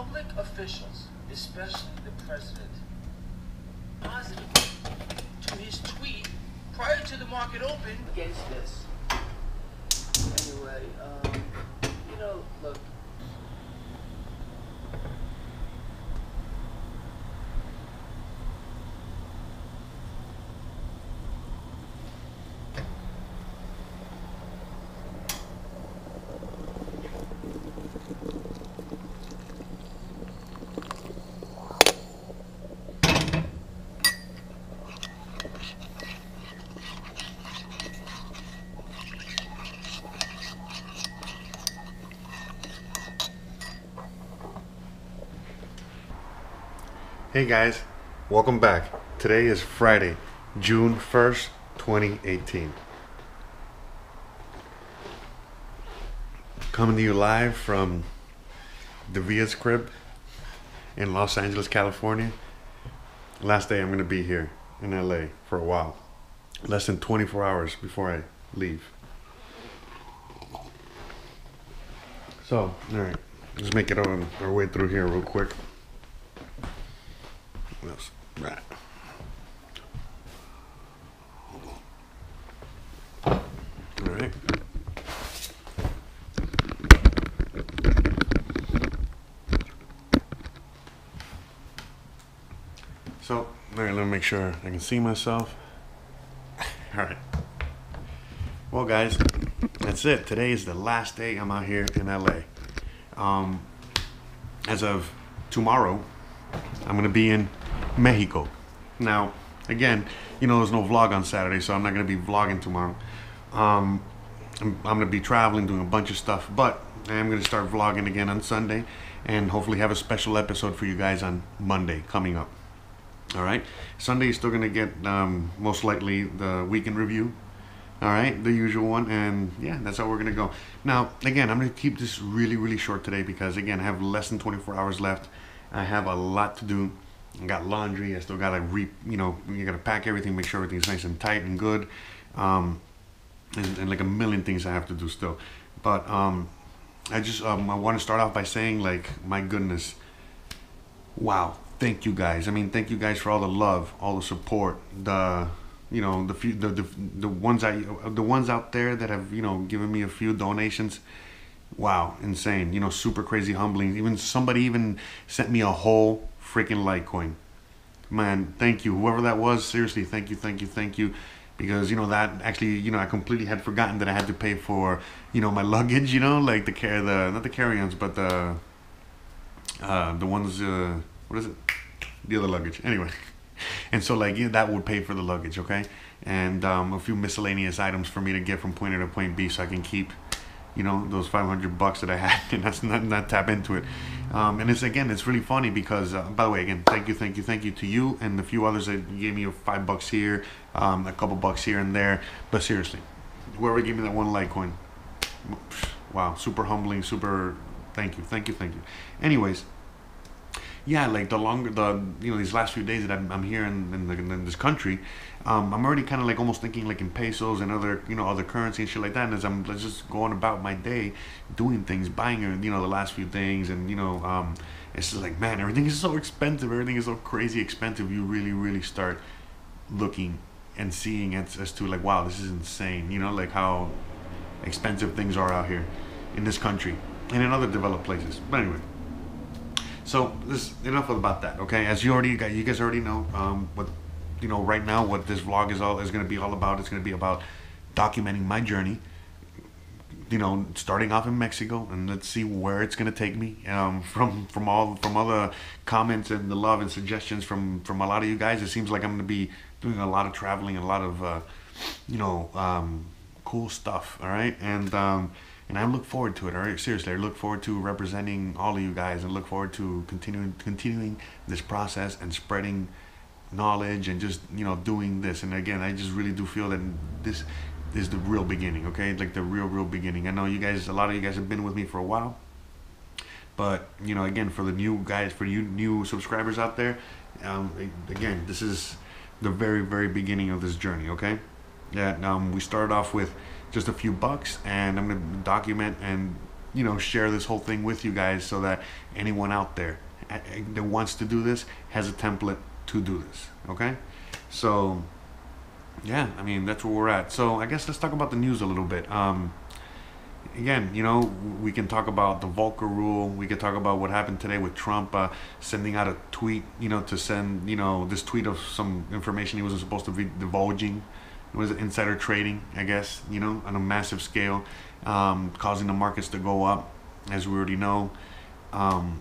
public officials, especially the president, positive to his tweet prior to the market open against this. Anyway, um, you know, look. Hey guys, welcome back. Today is Friday, June 1st, 2018. Coming to you live from the Via's crib in Los Angeles, California. Last day I'm going to be here in LA for a while. Less than 24 hours before I leave. So, alright, let's make it on our way through here real quick. What else? Right. All right. So, all right, let me make sure I can see myself. All right. Well, guys, that's it. Today is the last day I'm out here in LA. Um, as of tomorrow, I'm gonna be in Mexico. Now, again, you know, there's no vlog on Saturday, so I'm not gonna be vlogging tomorrow. Um, I'm, I'm gonna be traveling, doing a bunch of stuff, but I am gonna start vlogging again on Sunday, and hopefully have a special episode for you guys on Monday coming up. All right, Sunday is still gonna get um, most likely the weekend review. All right, the usual one, and yeah, that's how we're gonna go. Now, again, I'm gonna keep this really, really short today because again, I have less than 24 hours left. I have a lot to do. I got laundry. I still gotta re, you know, you gotta pack everything, make sure everything's nice and tight and good, um, and, and like a million things I have to do still. But um, I just um, I want to start off by saying like, my goodness, wow, thank you guys. I mean, thank you guys for all the love, all the support, the you know the few the the, the ones I the ones out there that have you know given me a few donations wow insane you know super crazy humbling even somebody even sent me a whole freaking litecoin. Man thank you. Whoever that was seriously thank you thank you thank you. Because you know that actually you know I completely had forgotten that I had to pay for you know my luggage you know like the care the not the carry-ons but the uh the ones uh what is it? The other luggage. Anyway and so like yeah, that would pay for the luggage okay? And um, a few miscellaneous items for me to get from point A to point B so I can keep you know those 500 bucks that I had and that's not, not tap into it. Um, and it's again it's really funny because uh, by the way again thank you thank you thank you to you and a few others that gave me five bucks here um, a couple bucks here and there. But seriously whoever gave me that one Litecoin wow super humbling super thank you thank you thank you. Anyways yeah, like the longer the you know these last few days that I'm, I'm here in in, the, in this country, um, I'm already kind of like almost thinking like in pesos and other you know other currency and shit like that. And as I'm just going about my day, doing things, buying you know the last few things, and you know um, it's just like man, everything is so expensive. Everything is so crazy expensive. You really really start looking and seeing as, as to like wow, this is insane. You know like how expensive things are out here in this country and in other developed places. But anyway. So this enough about that. Okay, as you already you guys already know um, what you know right now. What this vlog is all is going to be all about. It's going to be about documenting my journey. You know, starting off in Mexico, and let's see where it's going to take me. Um, from from all from all the comments and the love and suggestions from from a lot of you guys, it seems like I'm going to be doing a lot of traveling, a lot of uh, you know um, cool stuff. All right, and um, and I look forward to it. All right, seriously, I look forward to representing all of you guys, and look forward to continuing continuing this process and spreading knowledge and just you know doing this. And again, I just really do feel that this is the real beginning. Okay, like the real, real beginning. I know you guys, a lot of you guys have been with me for a while, but you know, again, for the new guys, for you new subscribers out there, um, again, this is the very, very beginning of this journey. Okay, yeah. Um, we started off with just a few bucks and I'm gonna document and you know share this whole thing with you guys so that anyone out there that wants to do this has a template to do this. Okay, so yeah, I mean that's where we're at. So I guess let's talk about the news a little bit. Um, again, you know, we can talk about the Volcker rule. We could talk about what happened today with Trump uh, sending out a tweet, you know, to send, you know, this tweet of some information he wasn't supposed to be divulging. It was insider trading, I guess, you know, on a massive scale, um, causing the markets to go up, as we already know. Um,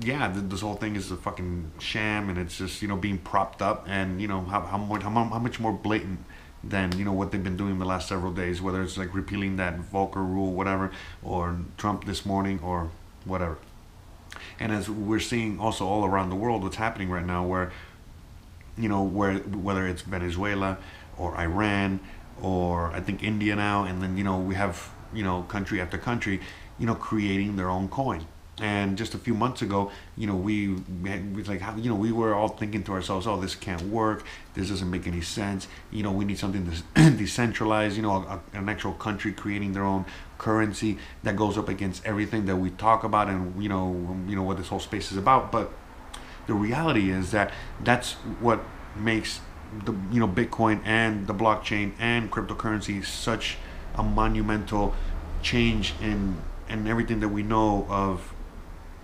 yeah, th- this whole thing is a fucking sham, and it's just you know being propped up, and you know how how much how, how much more blatant than you know what they've been doing the last several days, whether it's like repealing that Volcker rule, whatever, or Trump this morning, or whatever. And as we're seeing also all around the world, what's happening right now, where you know where whether it's Venezuela or Iran or I think India now, and then you know we have you know country after country, you know creating their own coin and just a few months ago, you know, we, we like, how, you know, we were all thinking to ourselves, oh, this can't work. This doesn't make any sense. You know, we need something decentralized, you know, a, an actual country creating their own currency that goes up against everything that we talk about and, you know, you know, what this whole space is about. But the reality is that that's what makes the, you know, Bitcoin and the blockchain and cryptocurrency such a monumental change in, in everything that we know of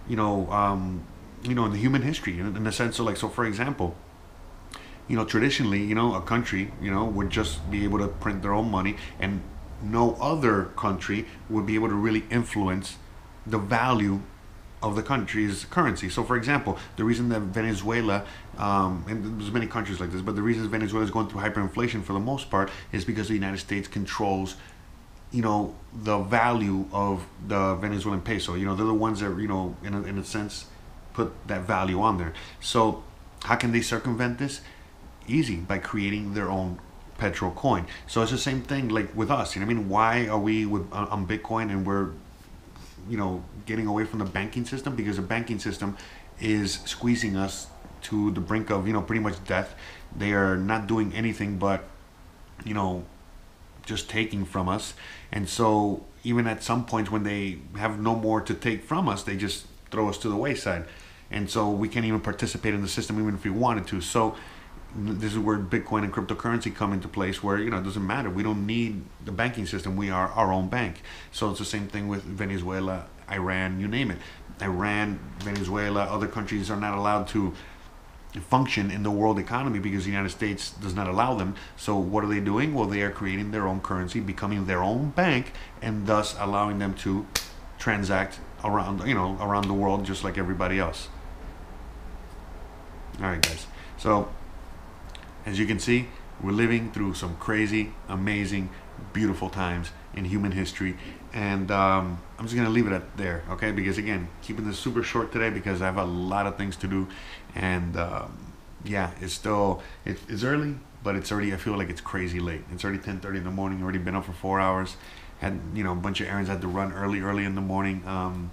you know, um, you know, in the human history, in, in the sense of like, so for example, you know, traditionally, you know, a country, you know, would just be able to print their own money, and no other country would be able to really influence the value of the country's currency. So, for example, the reason that Venezuela, um, and there's many countries like this, but the reason Venezuela is going through hyperinflation for the most part is because the United States controls you know the value of the Venezuelan peso. You know they're the ones that you know in a, in a sense put that value on there. So how can they circumvent this? Easy by creating their own petro coin. So it's the same thing like with us. You know I mean? Why are we with on Bitcoin and we're you know getting away from the banking system because the banking system is squeezing us to the brink of you know pretty much death. They are not doing anything but you know just taking from us. And so even at some points when they have no more to take from us, they just throw us to the wayside. And so we can't even participate in the system even if we wanted to. So this is where Bitcoin and cryptocurrency come into place where, you know, it doesn't matter. We don't need the banking system. We are our own bank. So it's the same thing with Venezuela, Iran, you name it. Iran, Venezuela, other countries are not allowed to function in the world economy because the United States does not allow them. So what are they doing? Well, they are creating their own currency, becoming their own bank, and thus allowing them to transact around you know around the world just like everybody else. All right, guys. So as you can see, we're living through some crazy, amazing, beautiful times in human history, and um, I'm just gonna leave it at there, okay? Because again, keeping this super short today because I have a lot of things to do, and um, yeah, it's still it, it's early, but it's already I feel like it's crazy late. It's already 10:30 in the morning. Already been up for four hours. Had you know a bunch of errands I had to run early, early in the morning. Um,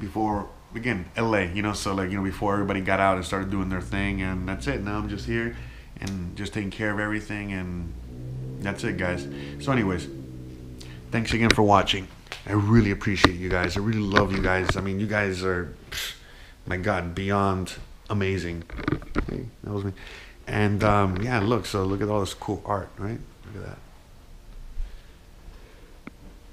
before again LA, you know, so like you know before everybody got out and started doing their thing, and that's it. Now I'm just here and just taking care of everything, and that's it, guys. So, anyways, thanks again for watching. I really appreciate you guys. I really love you guys. I mean, you guys are, my God, beyond amazing. Hey, that was me. And um, yeah, look. So look at all this cool art, right? Look at that.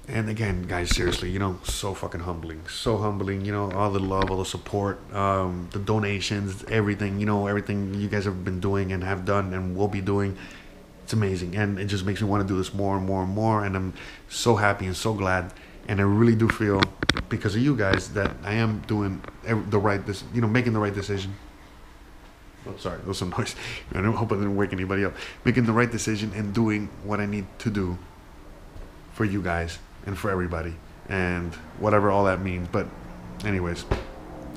And again, guys, seriously, you know, so fucking humbling, so humbling. You know, all the love, all the support, um, the donations, everything. You know, everything you guys have been doing and have done and will be doing. It's amazing, and it just makes me want to do this more and more and more. And I'm so happy and so glad and I really do feel because of you guys that I am doing the right this you know making the right decision. Oh, sorry, there was some noise. I don't hope I didn't wake anybody up. Making the right decision and doing what I need to do for you guys and for everybody and whatever all that means. But, anyways,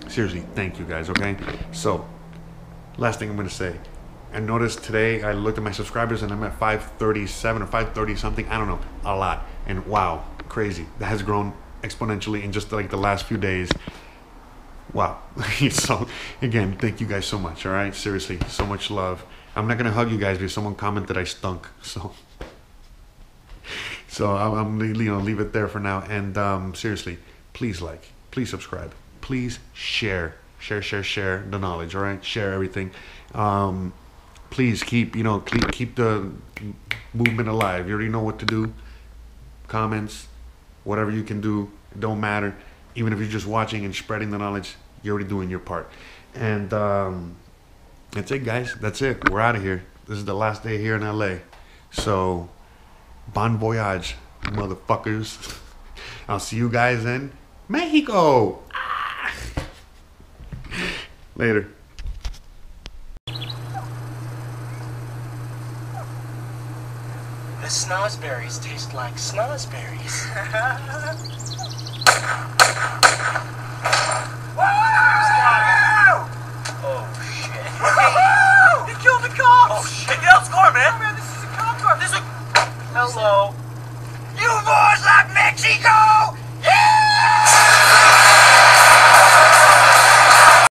seriously, thank you guys. Okay, so last thing I'm gonna say. I noticed today I looked at my subscribers and I'm at 537 or 530 something. I don't know, a lot. And wow, crazy. That has grown exponentially in just like the last few days. Wow. so again, thank you guys so much. All right, seriously, so much love. I'm not gonna hug you guys because someone commented I stunk. So, so I'm, I'm you know leave it there for now. And um, seriously, please like, please subscribe, please share, share, share, share the knowledge. All right, share everything. Um, please keep you know keep, keep the movement alive. You already know what to do. Comments, whatever you can do, don't matter. Even if you're just watching and spreading the knowledge, you're already doing your part. And um, that's it, guys. That's it. We're out of here. This is the last day here in LA. So, bon voyage, motherfuckers. I'll see you guys in Mexico. Ah. Later. The snozzberries taste like snozzberries.